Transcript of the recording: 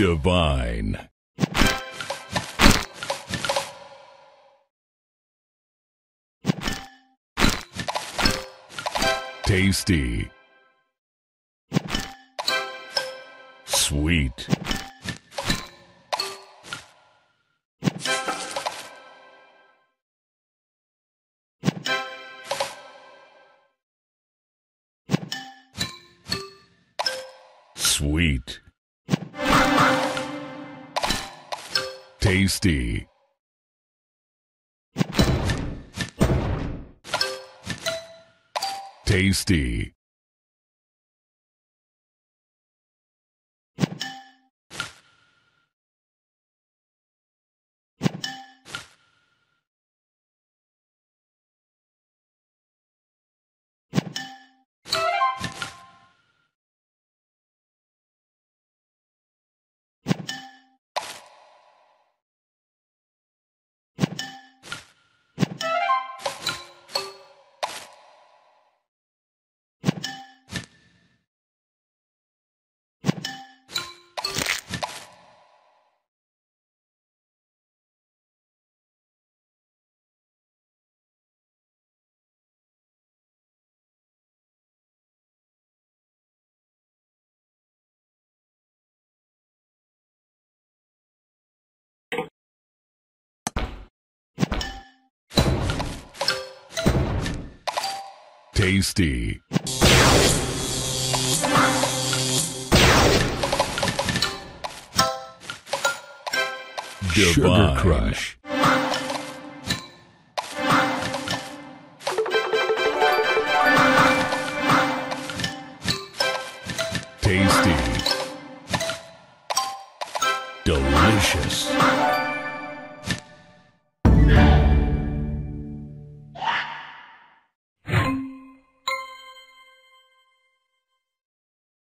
Divine. Tasty. Sweet. Sweet. Tasty. Tasty. Tasty. Sugar Crush. Tasty. Delicious.